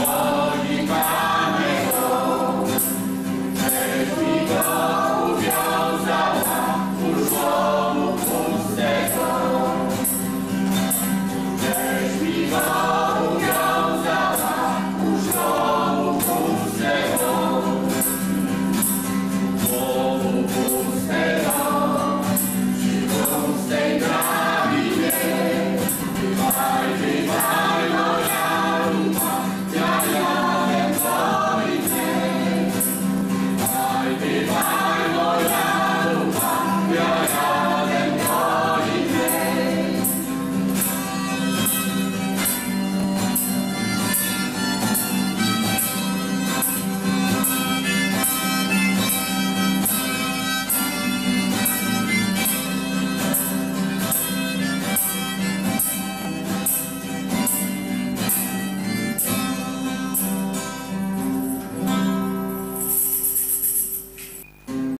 Oh.